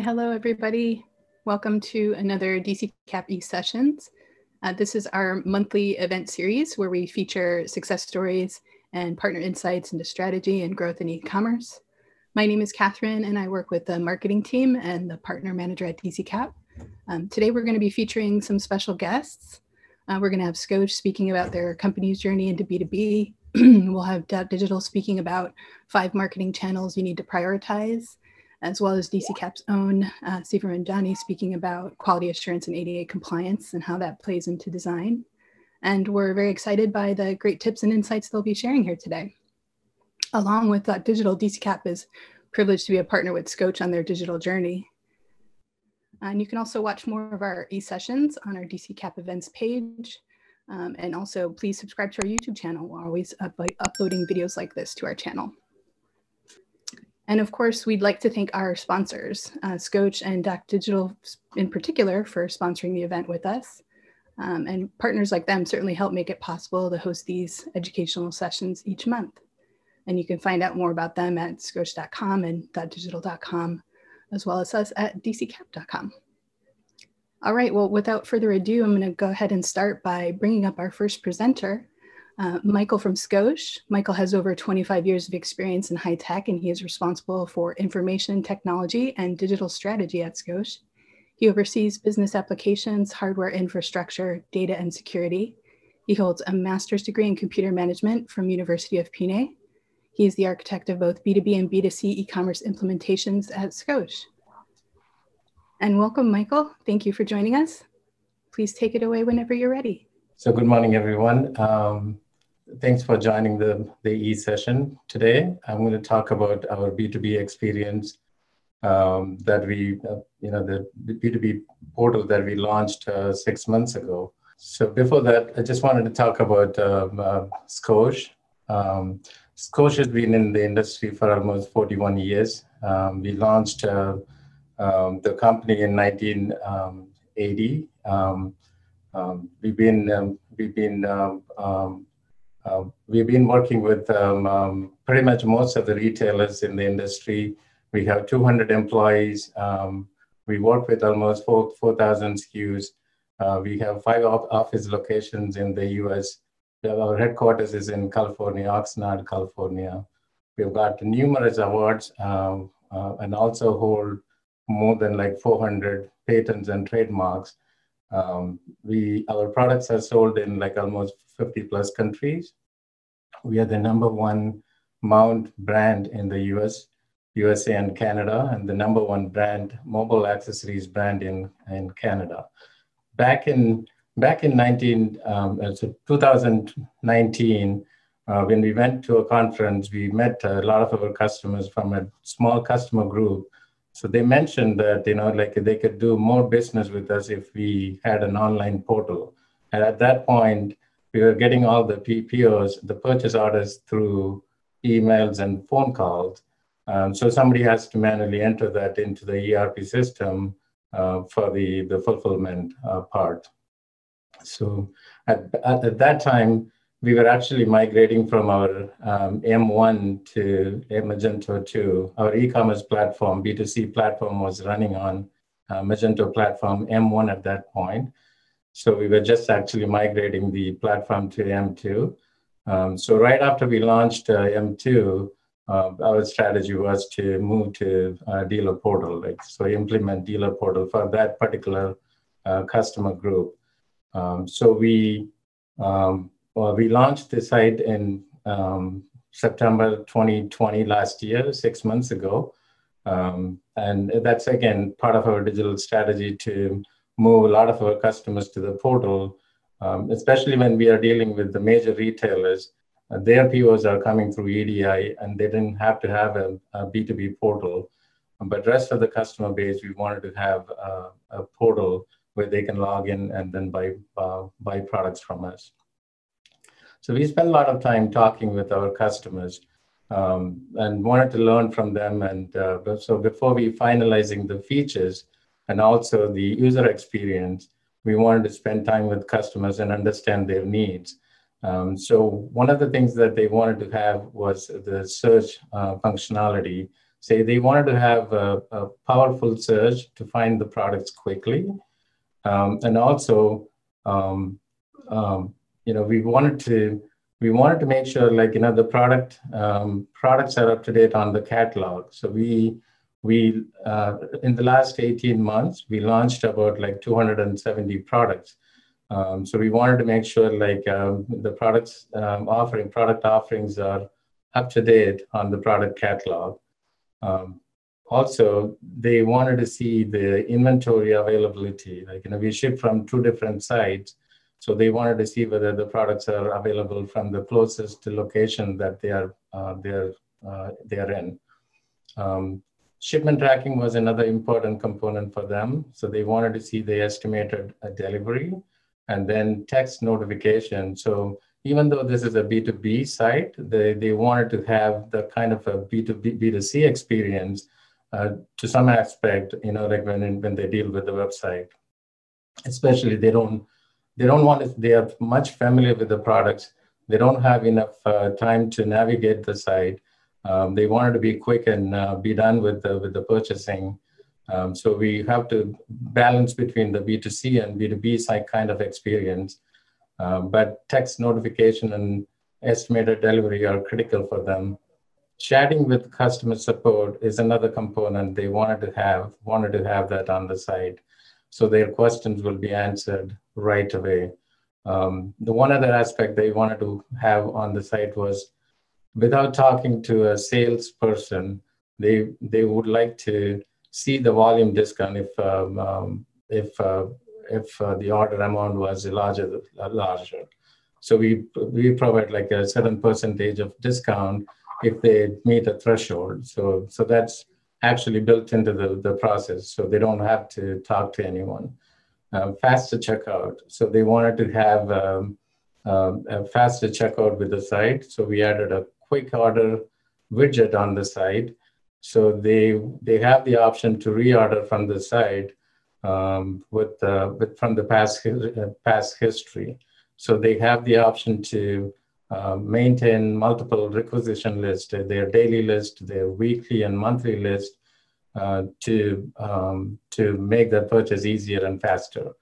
hello everybody. Welcome to another DC Cap E sessions. Uh, this is our monthly event series where we feature success stories and partner insights into strategy and growth in e-commerce. My name is Catherine and I work with the marketing team and the partner manager at DCKAP. Um, today we're going to be featuring some special guests. Uh, we're going to have Scosche speaking about their company's journey into B2B. we'll have Digital speaking about five marketing channels you need to prioritize as well as DCKAP's own uh, Siva Ranjani speaking about quality assurance and ADA compliance and how that plays into design. And we're very excited by the great tips and insights they'll be sharing here today. Along with that digital, DCKAP is privileged to be a partner with Scosche on their digital journey. And you can also watch more of our e-sessions on our DCKAP events page. Um, and also please subscribe to our YouTube channel. We're always up uploading videos like this to our channel. And of course, we'd like to thank our sponsors, uh, Scosche and Doc Digital in particular for sponsoring the event with us. Um, and partners like them certainly help make it possible to host these educational sessions each month. And you can find out more about them at scosche.com and digital.com, as well as us at dckap.com. All right, well, without further ado, I'm gonna go ahead and start by bringing up our first presenter, uh, Michael from Scosche. Michael has over 25 years of experience in high tech, and he is responsible for information technology and digital strategy at Scosche. He oversees business applications, hardware infrastructure, data, and security. He holds a master's degree in computer management from University of Pune. He is the architect of both B2B and B2C e-commerce implementations at Scosche. And welcome, Michael. Thank you for joining us. Please take it away whenever you're ready. So good morning, everyone. Um, thanks for joining the, the e-session today. I'm going to talk about our B2B experience um, that we, uh, you know, the, the, B2B portal that we launched uh, six months ago. So before that, I just wanted to talk about um, uh, Scosche. Um, Scosche has been in the industry for almost 41 years. Um, we launched uh, um, the company in 1980. Um, um, we've been we've been uh, we've been working with um, um, pretty much most of the retailers in the industry. We have 200 employees. Um, we work with almost 4,000 4, SKUs. Uh, we have five office locations in the US. Our headquarters is in California, Oxnard, California. We've got numerous awards um, uh, and also hold more than like 400 patents and trademarks. Um, we our products are sold in like almost 50 plus countries. We are the number one mount brand in the US, USA and Canada, and the number one brand, mobile accessories brand in, in Canada. Back in back in 19, um, uh, so 2019, uh, when we went to a conference, we met a lot of our customers from a small customer group. So they mentioned that you know, like they could do more business with us if we had an online portal. And at that point, we were getting all the PPOs, the purchase orders through emails and phone calls. Um, so somebody has to manually enter that into the ERP system uh, for the, the fulfillment uh, part. So at, at, at, that time, we were actually migrating from our um, M1 to Magento 2. Our e-commerce platform, B2C platform was running on uh, Magento platform M1 at that point. So we were just actually migrating the platform to M2. Um, so right after we launched uh, M2, uh, our strategy was to move to uh, dealer portal, like so implement dealer portal for that particular uh, customer group. Um, so we um, well, we launched the site in um, September 2020 last year, six months ago, um, and that's again part of our digital strategy to move a lot of our customers to the portal, um, especially when we are dealing with the major retailers. Uh, their POs are coming through EDI and they didn't have to have a a B2B portal. But rest of the customer base, we wanted to have a portal where they can log in and then buy, uh, buy products from us. So we spent a lot of time talking with our customers um, and wanted to learn from them. And uh, so before we finalizing the features, and also the user experience, we wanted to spend time with customers and understand their needs. Um, so one of the things that they wanted to have was the search uh, functionality. say they wanted to have a, a powerful search to find the products quickly. Um, and also, um, um, you know, we wanted to we wanted to make sure like you know the product um, products are up to date on the catalog. So we we uh, in the last 18 months we launched about like 270 products. Um, so we wanted to make sure like um, the products offering product offerings are up to date on the product catalog. Um, also, they wanted to see the inventory availability. Like, you know, we ship from two different sites. So they wanted to see whether the products are available from the closest location that they are, uh, they're, uh, they're in. Um, shipment tracking was another important component for them. So they wanted to see the estimated uh, delivery and then text notification. So even though this is a B2B site, they, they wanted to have the kind of a B2B, B2C experience uh, to some aspect, you know, like when, when they deal with the website. Especially they don't, they don't want to, they are much familiar with the products. They don't have enough uh, time to navigate the site. Um, they wanted to be quick and uh, be done with the, with the purchasing. Um, so we have to balance between the B2C and B2B side kind of experience. Um, but text notification and estimated delivery are critical for them. Chatting with customer support is another component they wanted to have, wanted to have that on the site. So their questions will be answered right away. Um, the one other aspect they wanted to have on the site was without talking to a salesperson, they, they would like to see the volume discount if, um, um, if uh, if uh, the order amount was larger, larger. So we we provide like a certain percentage of discount if they meet a threshold. So so that's actually built into the, the process. So they don't have to talk to anyone. Um, faster checkout. So they wanted to have um, um, a faster checkout with the site. So we added a quick order widget on the site. So they they have the option to reorder from the site um, with, uh, with from the past uh, past history. So they have the option to uh, maintain multiple requisition lists, their daily list, their weekly and monthly list, uh, to um, to make the purchase easier and faster.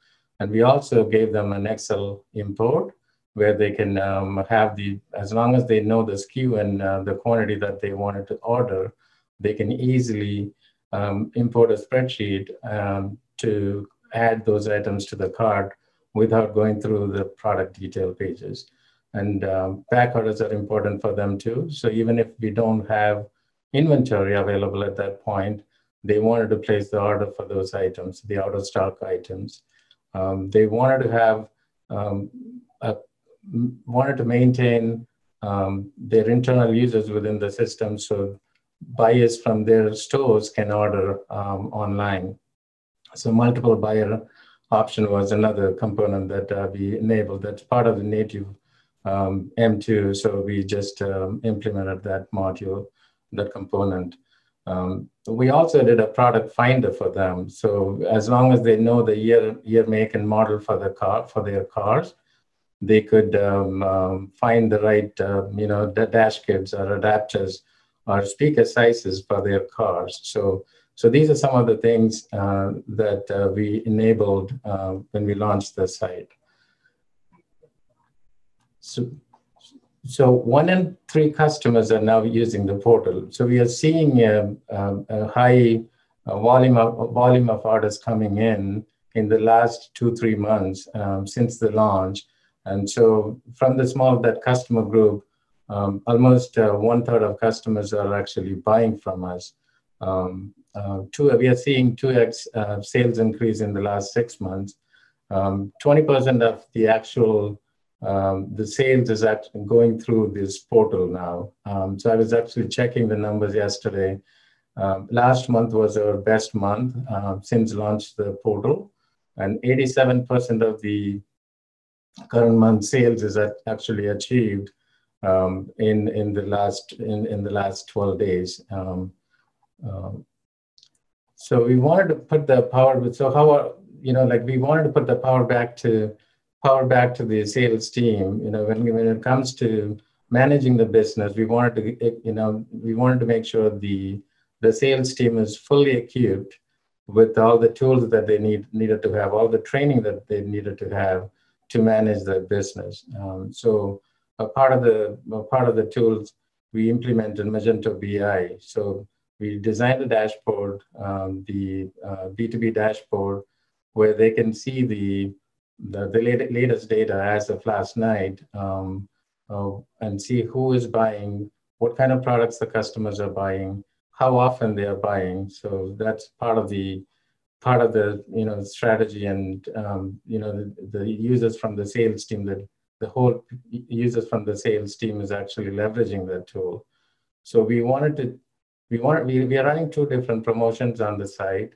And we also gave them an Excel import where they can um, have the as long as they know the SKU and uh, the quantity that they wanted to order, they can easily um, import a spreadsheet um, to add those items to the cart without going through the product detail pages. And um, back orders are important for them too. So even if we don't have inventory available at that point, they wanted to place the order for those items, the out of stock items. Um, they wanted to have, um, a, wanted to maintain um, their internal users within the system so buyers from their stores can order um, online. So multiple buyer option was another component that uh, we enabled. That's part of the native um, M2. So we just um, implemented that module, that component. Um, we also did a product finder for them. So as long as they know the year, year, make, and model for the car for their cars, they could um, um, find the right, uh, you know, dash kits or adapters or speaker sizes for their cars. So so these are some of the things uh, that uh, we enabled uh, when we launched the site. So, so one in three customers are now using the portal. So we are seeing a, a, a high volume of volume of orders coming in in the last two three months um, since the launch. And so from the small that customer group, um, almost uh, one third of customers are actually buying from us. Um, uh, two, we are seeing 2x uh, sales increase in the last six months. 20% um, of the actual um, the sales is actually going through this portal now. Um, so I was actually checking the numbers yesterday. Um, last month was our best month since launched the portal, and 87% of the current month sales is actually achieved um, in in the last in, in the last 12 days. Um, so we wanted to put the power. So how you know, like we wanted to put the power back to power back to the sales team. You know, when when it comes to managing the business, we wanted to you know we wanted to make sure the the sales team is fully equipped with all the tools that they need needed to have, all the training that they needed to have to manage their business. Um, so a part of the part of the tools we implemented Magento BI. So we designed a dashboard, um, the uh, B2B dashboard, where they can see the the, the latest data as of last night um, uh, and see who is buying, what kind of products the customers are buying, how often they are buying. So that's part of the part of the you know strategy and um, you know the, the, users from the sales team that the whole users from the sales team is actually leveraging that tool. So we wanted to we want we, we are running two different promotions on the site.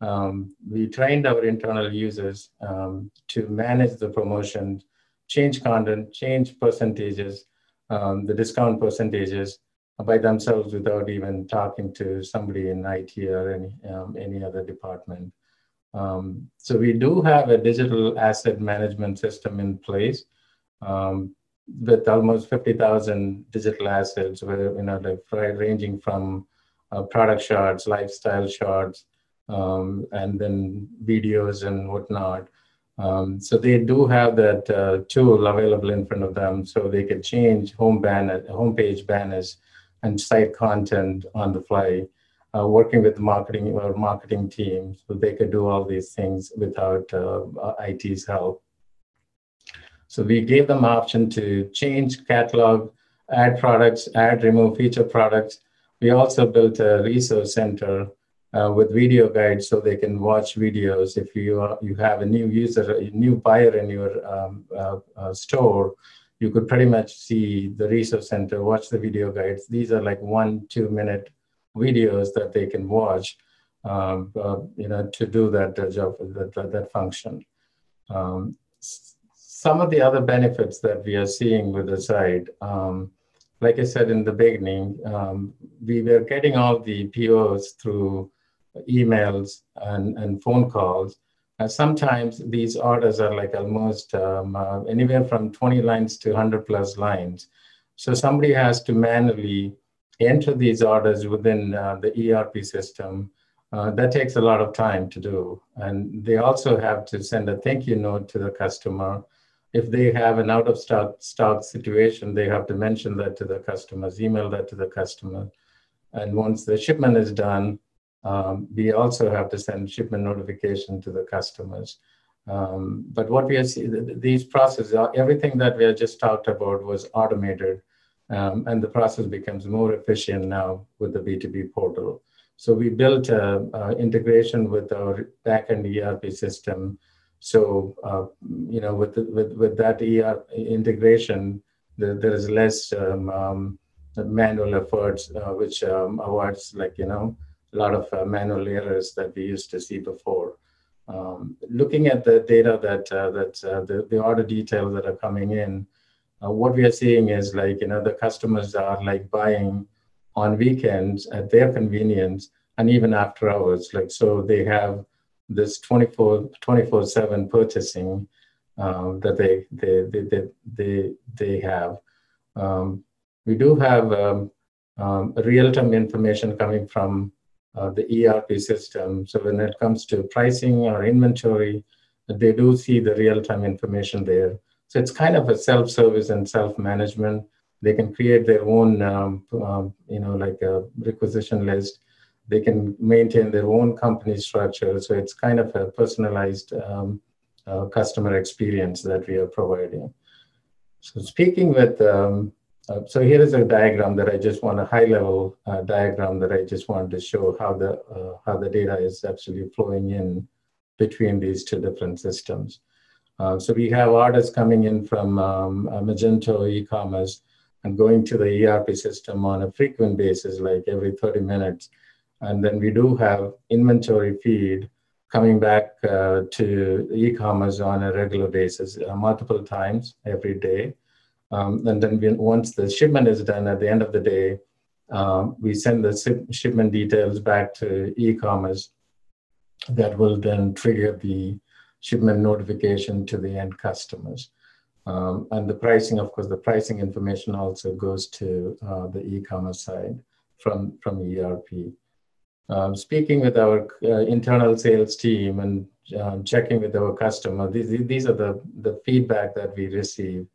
Um, we trained our internal users um, to manage the promotion, change content, change percentages, um, the discount percentages, by themselves without even talking to somebody in IT or any, um, any other department. Um, so we do have a digital asset management system in place um, with almost 50,000 digital assets, where, you know, like ranging from uh, product shots, lifestyle shots, um, and then videos and whatnot. Um, so they do have that uh, tool available in front of them, so they can change home banner, homepage banners and site content on the fly, uh, working with marketing or marketing teams so they could do all these things without uh, IT's help. So we gave them option to change catalog, add products, add, remove feature products. We also built a resource center uh, with video guides so they can watch videos. If you are, you have a new user, a new buyer in your um, uh, uh, store, you could pretty much see the resource center, watch the video guides. These are like one, two minute videos that they can watch, um, uh, you know, to do that uh, job, that, that, that function. Um, some of the other benefits that we are seeing with the site, um, like I said in the beginning, um, we were getting all the POs through emails and, and phone calls. Uh, sometimes these orders are like almost um, uh, anywhere from 20 lines to 100 plus lines. So somebody has to manually enter these orders within uh, the ERP system. That takes a lot of time to do. And they also have to send a thank you note to the customer. If they have an out of stock, stock situation, they have to mention that to the customers, email that to the customer. And once the shipment is done, um, we also have to send shipment notification to the customers. Um, but what we are seeing, these processes, uh, everything that we have just talked about was automated, um, and the process becomes more efficient now with the B2B portal. So we built a, a integration with our backend ERP system. So uh, you know, with, the, with with that ERP integration, the, there is less um, um, manual efforts, uh, which um, avoids like you know a lot of uh, manual errors that we used to see before. Um, looking at the data that uh, that uh, the, the order details that are coming in, uh, what we are seeing is like you know the customers are like buying on weekends at their convenience and even after hours. Like so, they have this 24 24 7 purchasing um, that they they, they they they they have. Um, we do have um, um real-time information coming from the ERP system. So when it comes to pricing or inventory, they do see the real-time information there. So it's kind of a self-service and self-management. They can create their own, um, um, you know, like a requisition list. They can maintain their own company structure. So it's kind of a personalized um, uh, customer experience that we are providing. So speaking with um, uh, so here is a diagram that I just want a high level uh, diagram that I just wanted to show how the uh, how the data is actually flowing in between these two different systems. Uh, so we have orders coming in from um, Magento e-commerce and going to the ERP system on a frequent basis, like every 30 minutes. And then we do have inventory feed coming back uh, to e-commerce on a regular basis, uh, multiple times every day. Um, and then we, once the shipment is done at the end of the day, um, we send the shipment details back to e-commerce that will then trigger the shipment notification to the end customers. Um, and the pricing, of course, the pricing information also goes to uh, the e-commerce side from, from ERP. um, speaking with our uh, internal sales team and um, checking with our customer, these, these are the, the feedback that we receive.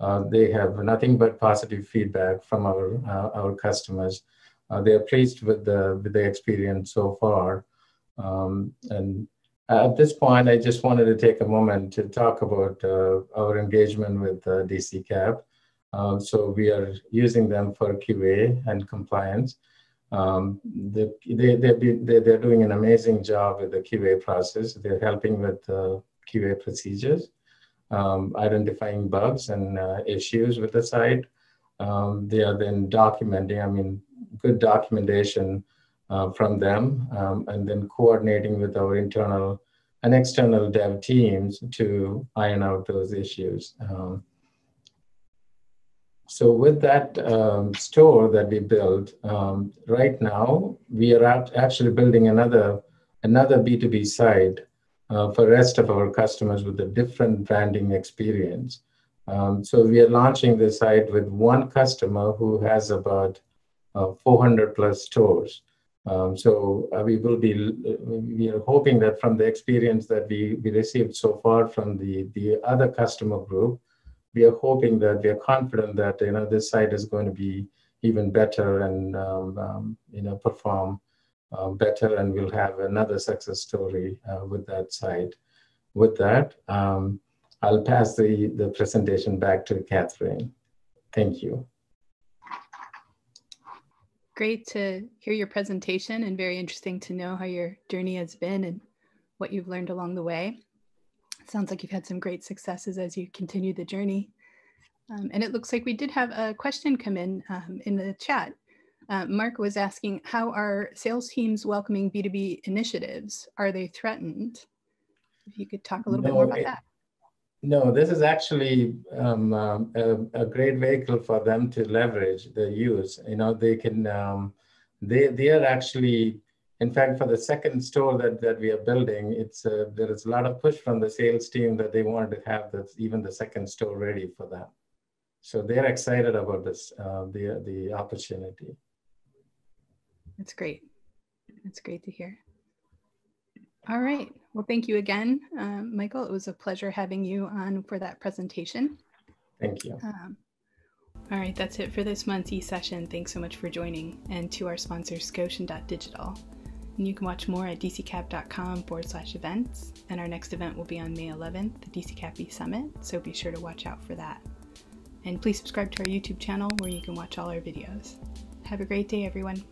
Uh, they have nothing but positive feedback from our, uh, our customers. Uh, they are pleased with the, with the experience so far. Um, and at this point, I just wanted to take a moment to talk about uh, our engagement with uh, DCKAP. Um, so we are using them for QA and compliance. Um, they, they, they, they're doing an amazing job with the QA process. They're helping with uh, QA procedures, um, identifying bugs and uh, issues with the site. Um, they are then documenting, I mean, good documentation uh, from them, um, and then coordinating with our internal and external dev teams to iron out those issues. Um, so with that um, store that we built, um, right now we are actually building another another B2B site uh, for rest of our customers with a different branding experience. Um, so we are launching this site with one customer who has about uh, 400 plus stores. Um, so uh, we will be we are hoping that from the experience that we, we received so far from the the other customer group, we are hoping that we are confident that you know this site is going to be even better and um, um, you know perform uh, better, and we'll have another success story uh, with that site. With that, um, I'll pass the the presentation back to Catherine. Thank you. Great to hear your presentation and very interesting to know how your journey has been and what you've learned along the way. Sounds like you've had some great successes as you continue the journey. Um, and it looks like we did have a question come in um, in the chat. Uh, Mark was asking, how are sales teams welcoming B2B initiatives? Are they threatened? If you could talk a little no, bit more about it, that. No, this is actually um, um, a, a, great vehicle for them to leverage the use. You know, they can, um, they, they are actually in fact, for the second store that, that we are building, it's uh, there is a lot of push from the sales team that they wanted to have this, even the second store ready for them. So they're excited about this, uh, the, the opportunity. That's great. That's great to hear. All right. Well, thank you again, um, Michael. It was a pleasure having you on for that presentation. Thank you. Um, all right, that's it for this month's e-session. Thanks so much for joining and to our sponsor, Scotian.digital. And you can watch more at dckap.com forward slash events. And our next event will be on May 11th, the DCKAP Summit, so be sure to watch out for that. And please subscribe to our YouTube channel where you can watch all our videos. Have a great day, everyone.